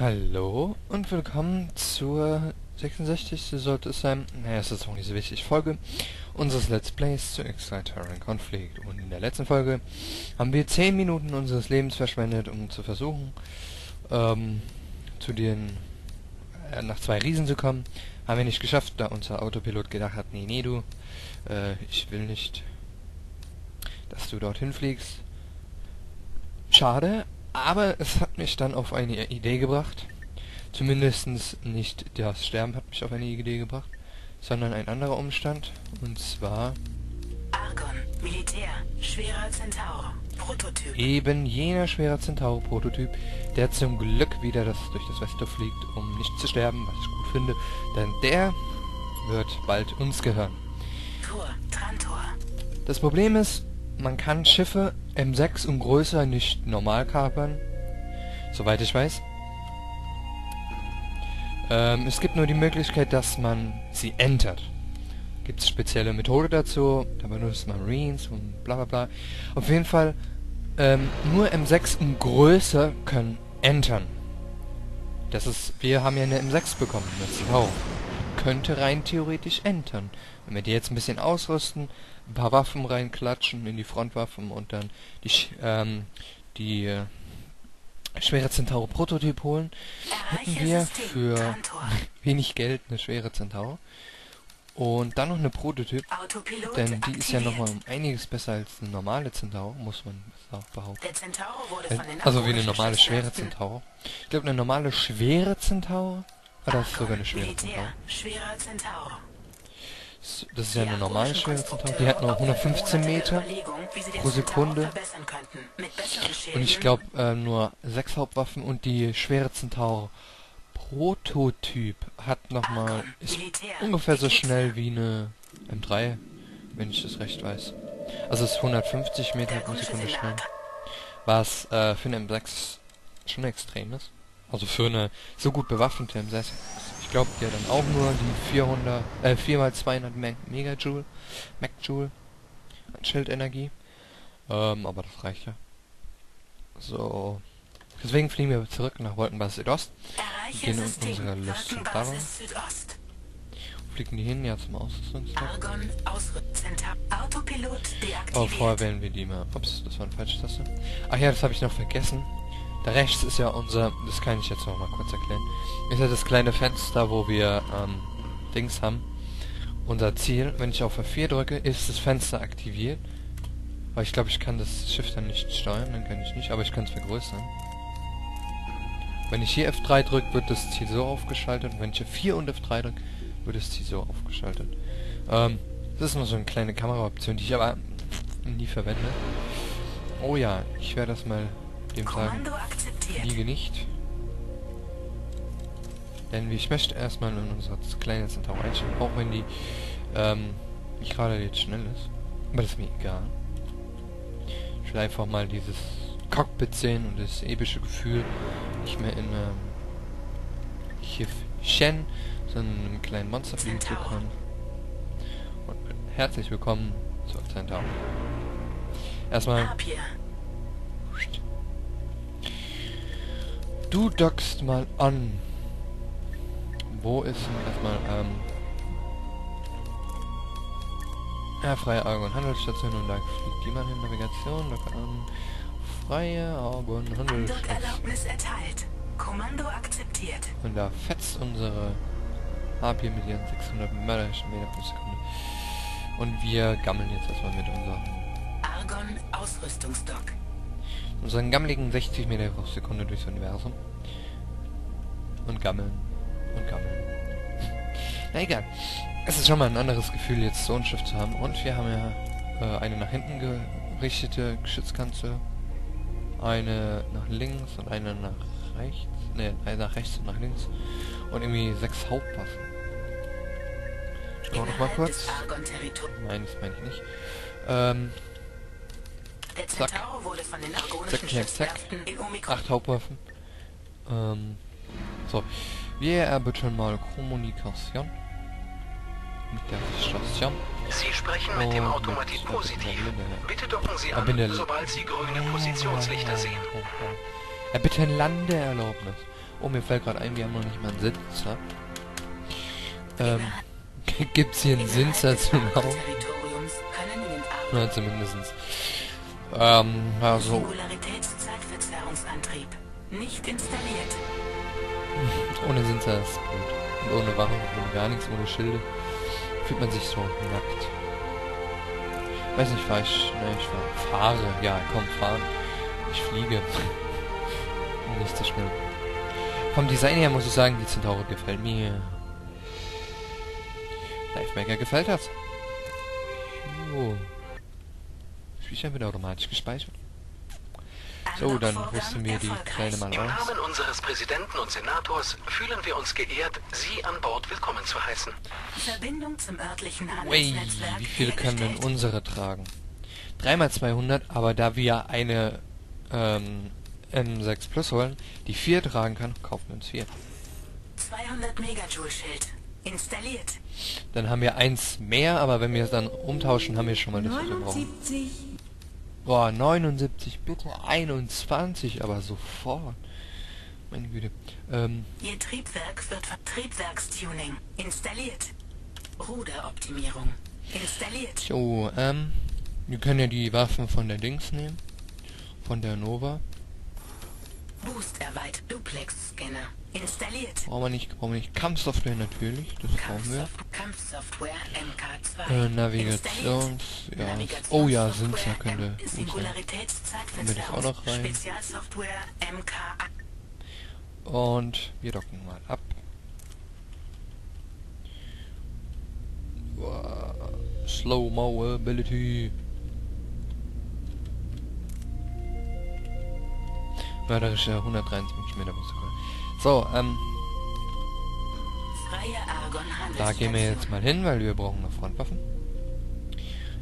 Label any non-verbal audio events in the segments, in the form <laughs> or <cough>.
Hallo und willkommen zur 66. sollte es sein, naja, es ist auch nicht so wichtig, Folge unseres Let's Plays zu Extraterran Conflict. Und in der letzten Folge haben wir 10 Minuten unseres Lebens verschwendet, um zu versuchen, ähm, zu den, äh, nach zwei Riesen zu kommen. Haben wir nicht geschafft, da unser Autopilot gedacht hat, nee, nee, du, äh, ich will nicht, dass du dorthin fliegst. Schade, aber es hat mich dann auf eine Idee gebracht. Zumindest nicht das Sterben hat mich auf eine Idee gebracht, sondern ein anderer Umstand. Und zwar... Argon, Militär, schwerer Zentaur, Prototyp. Eben jener schwerer Zentaur-Prototyp, der zum Glück wieder das, durch das Wester fliegt, um nicht zu sterben, was ich gut finde, denn der wird bald uns gehören. Tor, Trantor. Das Problem ist, man kann Schiffe M6 und größer nicht normal kapern, soweit ich weiß. Ähm, es gibt nur die Möglichkeit, dass man sie entert. Gibt es spezielle Methode dazu, da benutzt man Marines und bla bla bla. Auf jeden Fall, ähm, nur M6 und größer können entern. Das ist, wir haben ja eine M6 bekommen, das auch. Könnte rein theoretisch entern. Wenn wir die jetzt ein bisschen ausrüsten, ein paar Waffen reinklatschen in die Frontwaffen und dann die, ähm, die äh, schwere Centaur Prototyp holen, hätten wir für <laughs> wenig Geld eine schwere Centaur. Und dann noch eine Prototyp, Autopilot denn die ist ja aktiviert. nochmal um einiges besser als eine normale Centaur, muss man auch behaupten. Äh, Also wie eine normale schwere Schiffswerften Centaur. Ich glaube eine normale schwere Centaur, oder das ist sogar eine schwere Militär, Centaur. schwerer Zentaur. S- Das ist ja eine normale schwere Centaur, die hat nur 115 Meter. pro Sekunde. Und ich glaube äh, nur sechs Hauptwaffen und die schwere Centaur Prototyp hat nochmal ist ungefähr so schnell wie eine M3, wenn ich das recht weiß. Also es ist 150 Meter pro Sekunde schnell. Was äh, für eine M6 schon extrem ist. Also für eine so gut bewaffnete M6. Glaube, die hat dann auch nur die 400, äh, 4 x 200 Me Megajoule, Megjoule an Schildenergie. Ähm, aber das reicht ja. So. Deswegen fliegen wir zurück nach Wolkenbasis Südost. Erreiche gehen in unsere Südost. Fliegen die hin, ja zum Ausrüstungstag. Aber vorher wählen wir die mal. Ups, das war eine falsche Taste. Ach ja, das habe ich noch vergessen. Da rechts ist ja unser, das kann ich jetzt noch mal kurz erklären, ist ja das kleine Fenster, wo wir ähm, Dings haben. Unser Ziel, wenn ich auf F4 drücke, ist das Fenster aktiviert. Aber ich glaube, ich kann das Schiff dann nicht steuern, dann kann ich nicht, aber ich kann es vergrößern. Wenn ich hier F3 drücke, wird das Ziel so aufgeschaltet und wenn ich F4 und F3 drücke, wird das Ziel so aufgeschaltet. Ähm, das ist nur so eine kleine Kameraoption, die ich aber nie verwende. Oh ja, ich werde das mal dem sagen. Liege nicht. Denn ich möchte erstmal in unsere kleine Centaur einstellen, auch wenn die ähm, nicht gerade jetzt schnell ist. Aber das ist mir egal. Ich will einfach mal dieses Cockpit sehen und das epische Gefühl nicht mehr in ähm, Chief Shen, sondern in einem kleinen Monster fliegen zu können. Und herzlich willkommen zur Centaur. Erstmal Du dockst mal an. Wo ist denn erstmal, ähm... Ja, freie Argon Handelsstation und da fliegt jemand hin. Navigation, dock an. Freie Argon Handelsstation. Andock-Erlaubnis erteilt. Kommando akzeptiert. Und da fetzt unsere mit ihren 600 mörderischen Meter pro Sekunde. Und wir gammeln jetzt erstmal mit unserem, Argon, Ausrüstungsdock. Unseren gammeligen 60 Meter pro Sekunde durchs Universum. Und gammeln. Und gammeln. <laughs> Na egal. Es ist schon mal ein anderes Gefühl, jetzt so ein Schiff zu haben. Und wir haben ja äh, eine nach hinten gerichtete Geschützkanzel. Eine nach links und eine nach rechts. Ne, eine nach rechts und nach links. Und irgendwie sechs Hauptwaffen. Ich schau noch mal Innerhalb kurz. Nein, das meine ich nicht. Ähm, Zack. Wurde von den Zack, zack, zack. Acht Hauptwaffen. Ähm, so. Wir erbitten mal Kommunikation. Mit der Station. Sie sprechen mit dem mit- positiv. Bitte docken Sie an, sobald Sie grüne Positionslichter sehen. Er bitte ein Landeerlaubnis. Oh, mir fällt gerade ein, wir haben noch nicht mal einen Sitzer. Ähm, <laughs> gibt's hier einen Sitzer zu Innerhalb bauen? des Territoriums können in den Arten Na, zumindestens. Ähm, also, Singularitätszeitverzerrungsantrieb nicht installiert. ohne Sitzer ist blöd. Und ohne Waffen, ohne gar nichts, ohne Schilde. Fühlt man sich so nackt. Weiß nicht, fahr ich, ne, ich fahr, fahre, ja, komm, fahren. Ich fliege. <laughs> nicht so schnell. Vom Design her muss ich sagen, die Centauri gefällt mir. Livemaker gefällt das. So. Speichern wird automatisch gespeichert. So, dann rüsten wir die Kleine mal Im aus. Namen unseres Präsidenten und Senators fühlen wir uns geehrt, Sie an Bord willkommen zu heißen. Verbindung zum örtlichen Ui, Handelsnetzwerk wie viele können denn unsere tragen? 3x200, aber da wir eine ähm, M6 Plus holen, die 4 tragen kann, kaufen wir uns 4. 200 Megajoule Schild installiert. Dann haben wir eins mehr, aber wenn wir es dann umtauschen, haben wir schon mal das, was wir brauchen. 79, Boah, 79, bitte 21, aber sofort. Meine Güte. Ähm, Ihr Triebwerk wird von Triebwerkstuning installiert. Ruderoptimierung installiert. so, ähm, wir können ja die Waffen von der Dings nehmen. Von der Nova. Boost erweitert. Duplex Scanner installiert. Brauchen wir nicht, brauchen wir nicht. Kampfsoftware natürlich, das brauchen wir. Kampfsoft Kampfsoftware MK2 Äh. Navigations... Ja. Oh ja, Sensor könnte gut sein. Singularitätszeitverzerrung. Nehmen wir das auch noch rein. Spezialsoftware MK Und wir docken mal ab. Wow. Slow Mobility. Mörderische 123 Meter pro Sekunde. So, ähm, da gehen wir jetzt mal hin, weil wir brauchen noch Frontwaffen.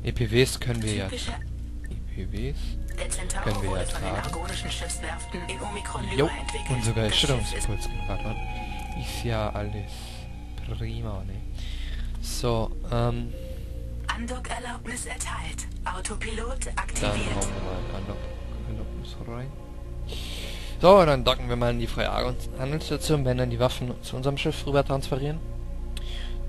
EPWs können wir ja... EPWs? Centaur Können wir ja tragen. Jo, und sogar Schiff ist ja alles prima, ne? So, ähm, Andockerlaubnis erteilt. Autopilot dann aktiviert. hauen wir mal Andock Erlaubnis rein. So, dann docken wir mal in die freie Handelsstation, werden dann die Waffen zu unserem Schiff rüber transferieren.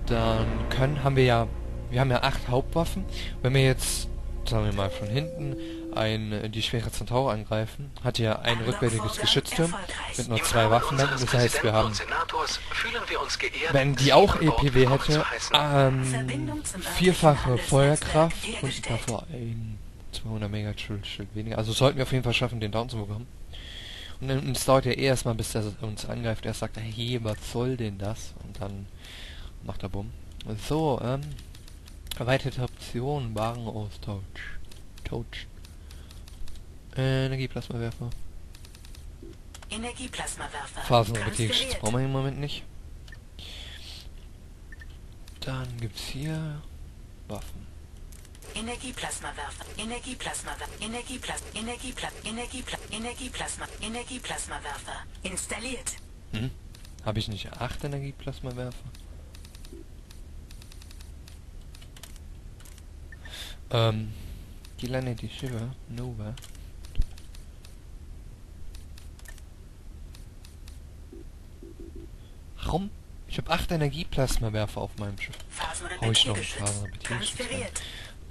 Dann können, haben wir ja, wir haben ja acht Hauptwaffen. Wenn wir jetzt, sagen wir mal, von hinten ein, die schwere Centaur angreifen, hat ja ein rückwärtiges Geschützturm mit nur zwei unseres Das heißt, wir haben wenn die auch EPW hätte, ähm, vierfache Feuerkraft und dafür ein 200 Megajoule Schild weniger. Also sollten wir auf jeden Fall schaffen, den down zu bekommen. Und dann- es dauert ja eh erstmal, bis der uns angreift. Erst sagt er, hey, was soll denn das? Und dann macht er Bumm. So, ähm, erweiterte Option, Warenaustausch. Touch. Äh, Energieplasmawerfer. Energieplasmawerfer. Phasenrobotik brauchen wir im Moment nicht. Dann gibt's hier Waffen. Energieplasmawerfer. Energieplasmawerfer. Energieplas Energieplas Energieplas Energieplasma Energieplasmawerfer. Installiert. Hm? Habe ich nicht acht Energieplasmawerfer? Ähm, die landet die Schiffe, Nova. Warum? Ich habe acht Energieplasmawerfer auf meinem Schiff. Hau ich noch ein Phasenrepetiergeschütz.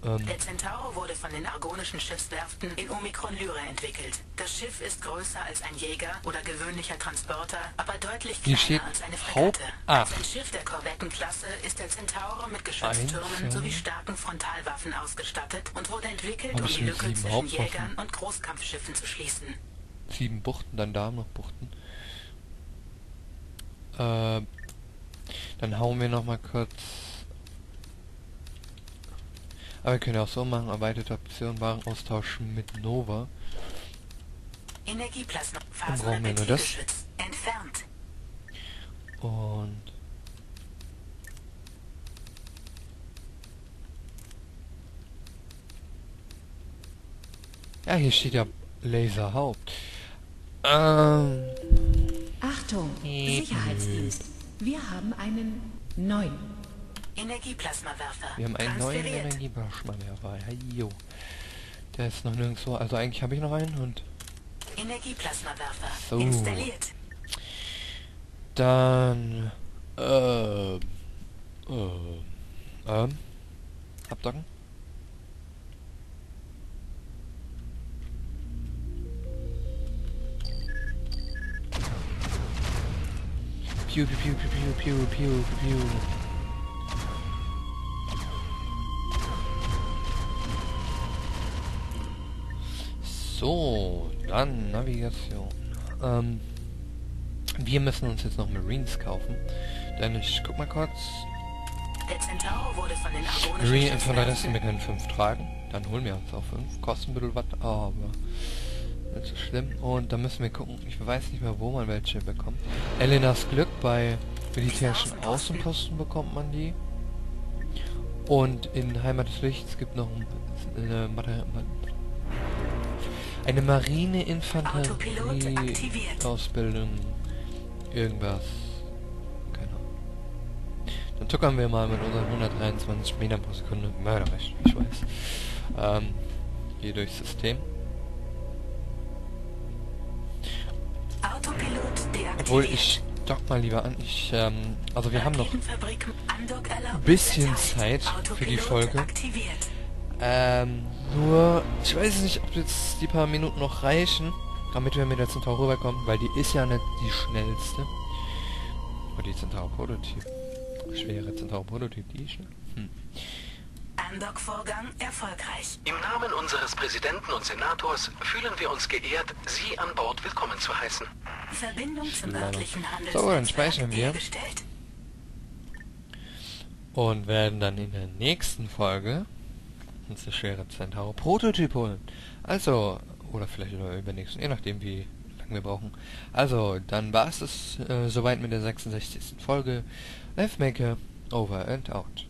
Ähm, Der Centauro wurde von den argonischen Schiffswerften in Omikron Lyra entwickelt. Das Schiff ist größer als ein Jäger oder gewöhnlicher Transporter, aber deutlich kleiner als eine Fregatte. Als ein Schiff der Korvettenklasse ist der Centauro mit Geschütztürmen sowie starken Frontalwaffen ausgestattet und wurde entwickelt, um die Lücke zwischen? Jägern und Großkampfschiffen zu schließen. sieben Buchten, dann da noch Buchten. Äh, dann hauen wir noch mal kurz. Aber wir können ja auch so machen, erweiterte Option, Warenaustausch mit Nova. Energieplasma. Dann brauchen wir nur das. Entfernt. Und ja, hier steht ja Laserhaupt. Ähm, Achtung, Sicherheitsdienst. Wir haben einen neuen. Energieplasmawerfer. wir haben einen neuen. Energiewaschmanöver. Heyo. Der ist noch nirgendwo. Also eigentlich habe ich noch einen und Energieplasmawerfer. So. Installiert. Dann, äh, äh, ähm, abdocken. Piu, piu, piu, piu, piu, piu, piu, piu. So, dann Navigation. Ähm, wir müssen uns jetzt noch Marines kaufen. Denn ich guck mal kurz. Marine Infanteristen, wir können 5 tragen. Dann holen wir uns auch 5. Kosten ein bisschen was, aber nicht so schlimm. Und dann müssen wir gucken, ich weiß nicht mehr, wo man welche bekommt. Elenas Glück bei militärischen Außenposten bekommt man die. Und in Heimat des Lichts gibt noch ein- eine, Mate- eine Autopilot Marine-Infanterie aktiviert. Ausbildung. Irgendwas. Keine Ahnung. Dann tuckern wir mal mit unseren 123 Metern pro Sekunde. Mörderisch, ich weiß. Ähm, hier durchs System. Obwohl, ich dock mal lieber an. Ich, ähm, also wir haben noch erlaubt. bisschen. Zeit für die Folge. Aktiviert. Ähm, nur, ich weiß nicht, ob jetzt die paar Minuten noch reichen, damit wir mit der Centaur rüberkommen, weil die ist ja nicht die schnellste. Aber die Centaur Prototyp. Schwere Centaur Prototyp, die ist schnell. Hm. Andock-Vorgang erfolgreich. Im Namen unseres Präsidenten und Senators fühlen wir uns geehrt, Sie an Bord willkommen zu heißen. Verbindung zum örtlichen So, dann speichern wir. hergestellt. Und werden dann in der nächsten Folge eine schwere Centaur Prototyp holen. Also, oder vielleicht der übernächsten, je nachdem wie lange wir brauchen. Also, dann war es äh, soweit mit der 66. Folge. Live Maker, over and out.